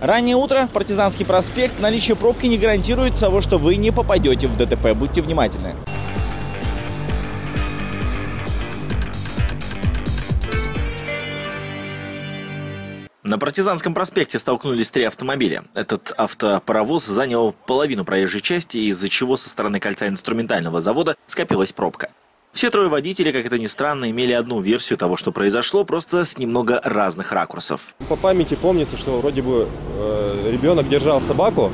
Раннее утро, Партизанский проспект. Наличие пробки не гарантирует того, что вы не попадете в ДТП. Будьте внимательны. На Партизанском проспекте столкнулись три автомобиля. Этот автопаровоз занял половину проезжей части, из-за чего со стороны кольца инструментального завода скопилась пробка. Все трое водителей, как это ни странно, имели одну версию того, что произошло, просто с немного разных ракурсов. По памяти помнится, что вроде бы э, ребенок держал собаку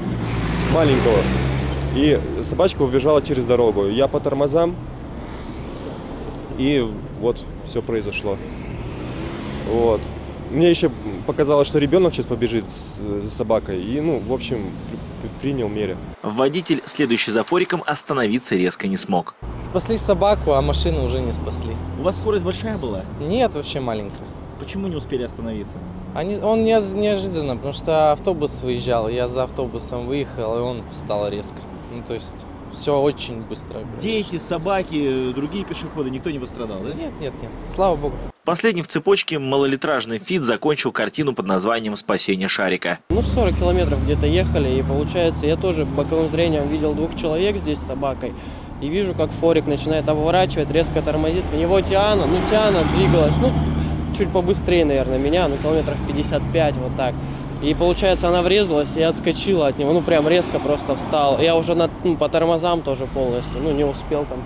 маленького, и собачка убежала через дорогу. Я по тормозам, и вот все произошло. Вот. Мне еще показалось, что ребенок сейчас побежит с- за собакой. И, ну, в общем, принял меры. Водитель, следующий за фориком, остановиться резко не смог. Спасли собаку, а машину уже не спасли. У вас скорость большая была? Нет, вообще маленькая. Почему не успели остановиться? Они, он не, неожиданно, потому что автобус выезжал, я за автобусом выехал, и он встал резко. Ну, то есть, все очень быстро. Дети, собаки, другие пешеходы, никто не пострадал, да? Нет, нет, нет, слава богу. Последний в цепочке малолитражный Fit закончил картину под названием «Спасение шарика». Ну, 40 километров где-то ехали, и получается, я тоже боковым зрением видел двух человек здесь с собакой, и вижу, как Форик начинает обворачивать, резко тормозит, в него Тиана, ну, Тиана двигалась, ну, чуть побыстрее, наверное, меня, ну, километров 55, вот так. И получается, она врезалась и отскочила от него, ну, прям резко просто встал. Я уже на, ну, по тормозам тоже полностью, ну, не успел там.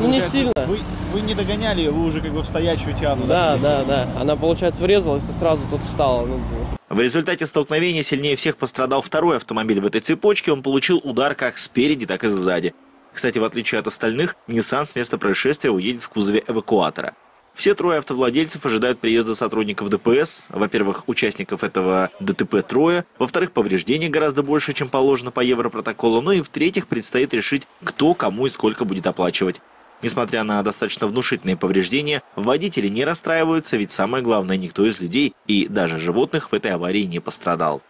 Ну, не сильно. Вы, вы не догоняли, вы уже как бы в стоячую тяну. Да, да, да. Она, получается, врезалась и сразу тут встала. Ну, В результате столкновения сильнее всех пострадал второй автомобиль в этой цепочке. Он получил удар как спереди, так и сзади. Кстати, в отличие от остальных, Nissan с места происшествия уедет в кузове эвакуатора. Все трое автовладельцев ожидают приезда сотрудников ДПС. Во-первых, участников этого ДТП трое. Во-вторых, повреждений гораздо больше, чем положено по Европротоколу. Ну и в-третьих, предстоит решить, кто, кому и сколько будет оплачивать. Несмотря на достаточно внушительные повреждения, водители не расстраиваются, ведь самое главное, никто из людей и даже животных в этой аварии не пострадал.